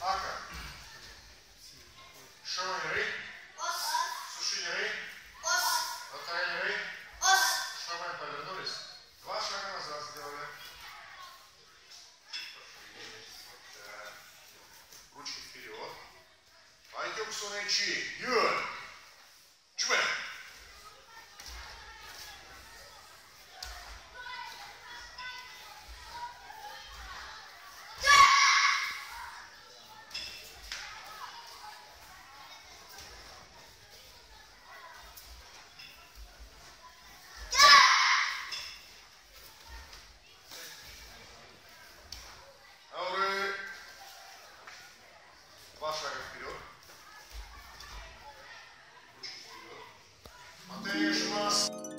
Ака. Шоуи ры. Сушили ры. Латали ры. Чтобы повернулись. Два шага назад сделали. Ручки вперед. Пойдем, Сунайчи. Юр. Два шага вперед. Ручки вперед. Attention us.